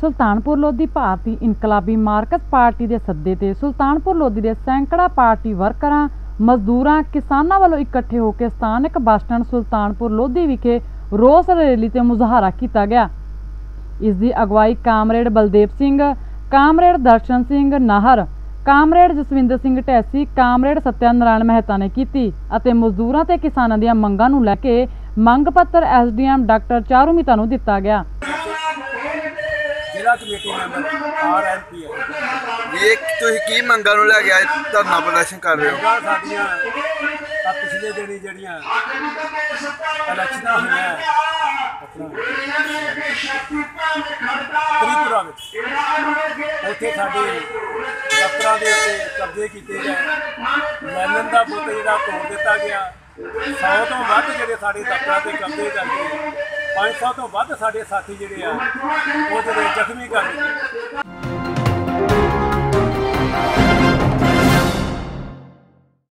ਸੁਲਤਾਨਪੁਰ ਲੋਧੀ ਭਾਰਤੀ ਇਨਕਲਾਬੀ marks party ਦੇ ਸੱਦੇ ਤੇ ਸੁਲਤਾਨਪੁਰ ਲੋਧੀ ਦੇ ਸੈਂਕੜਾ ਪਾਰਟੀ ਵਰਕਰਾਂ, ਮਜ਼ਦੂਰਾਂ, ਕਿਸਾਨਾਂ ਵੱਲੋਂ ਇਕੱਠੇ ਹੋ ਕੇ ਸਥਾਨਕ ਬੱਸ ਸਟੈਂਡ ਸੁਲਤਾਨਪੁਰ ਲੋਧੀ ਵਿਖੇ ਰੋਸ ਰੈਲੀ ਤੇ ਮੁਜ਼ਾਹਰਾ ਕੀਤਾ ਗਿਆ। ਇਸ ਦੀ ਅਗਵਾਈ comrade Baldev Singh, comrade Darshan Singh Nahar, comrade Jaswinder Singh Dhaisi, comrade Satyanarayan Mehta ਨੇ ਕੀਤੀ ਅਤੇ ਮਜ਼ਦੂਰਾਂ ਤੇ ਕਿਸਾਨਾਂ ਦੀਆਂ ਮੰਗਾਂ ਨੂੰ ਲੈ ਕੇ ਮੰਗ ਪੱਤਰ ਐਸਡੀਐਮ ਡਾਕਟਰ ਚਾਰੂਮਿਤਾ ਨੂੰ ਦਿੱਤਾ ਗਿਆ। ਜ਼ਿਲ੍ਹਾ ਕਮੇਟੀ ਮੈਂਬਰ ਆਰਐਨਪੀ ਹੈ। ਇਹ ਤੁਸੀਂ ਕੀ ਮੰਗਾਂ ਨੂੰ ਲੈ ਕੇ ਅੱਜ ਧਰਨਾ ਪ੍ਰਦਰਸ਼ਨ ਕਰ ਰਹੇ ਹੋ? ਮੰਗਾਂ ਸਾਡੀਆਂ ਆ ਪਿਛਲੇ ਦਿਨੀ ਜਿਹੜੀਆਂ ਇਲੈਕਸ਼ਨਾਂ ਹੋਈਆਂ ਆਪਣਾ ਤ੍ਰਿਪੁਰਾ ਵਿੱਚ ਉੱਥੇ ਸਾਡੇ ਦਫ਼ਤਰਾਂ ਦੇ ਉੱਤੇ ਕਬਜ਼ੇ ਕੀਤੇ ਗਏ। ਲੈਨਨ ਦਾ ਬੁੱਤ ਜਿਹੜਾ ਤੋੜ ਦਿੱਤਾ ਗਿਆ 100 ਤੋਂ ਵੱਧ ਜਿਹੜੇ ਸਾਡੇ ਦਫ਼ਤਰਾਂ ਤੇ ਕਬਜ਼ੇ ਕਰਕੇ 500 ਤੋਂ ਵੱਧ ਸਾਡੇ ਸਾਥੀ ਜਿਹੜੇ ਆ ਉਹ ਜਿਹੜੇ ਜ਼ਖਮੀ ਕਰ ਦਿੱਤੇ।